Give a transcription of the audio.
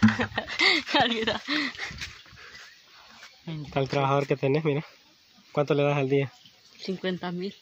Tal trabajador que tenés, mira. ¿Cuánto le das al día? 50 mil.